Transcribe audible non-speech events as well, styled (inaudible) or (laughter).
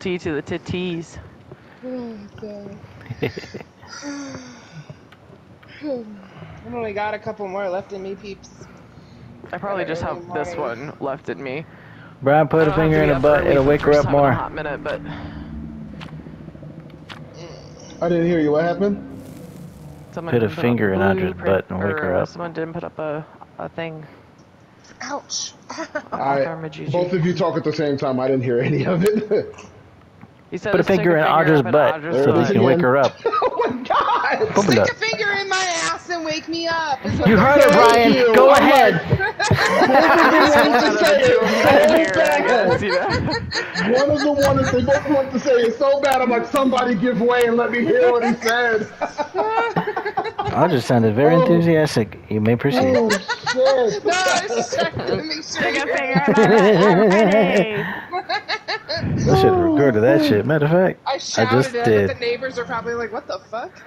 T to the titties. Oh, (laughs) God. I've only got a couple more left in me, peeps. I probably just have Early this one left in me. Brian, put a finger in be the butt. It'll wake her up time a more. hot minute, but I didn't hear you. What happened? someone Put a didn't finger in Audra's butt and wake her up. Someone didn't put up a, a thing. Ouch. I, both of you talk at the same time. I didn't hear any of it. (laughs) He said Put a to stick finger in Audra's butt Audra's so There it we can wake her up. (laughs) oh my god! Open Stick it a finger in my ass and wake me up. You they heard it, say. Brian. you. Go oh, I'm ahead. (laughs) (laughs) One of the wanted to say it so bad. See that? One of them wanted. They both want to say is so bad. I'm like, somebody give way and let me hear what he said. Audra sounded very Oh. enthusiastic. You may proceed. oh shit! No, I was just trying to make sure. Stick a finger in my ass. I should have recorded that shit. Oh. Matter of fact, I shouted just it, did. but the neighbors are probably like, "What the fuck?" (laughs)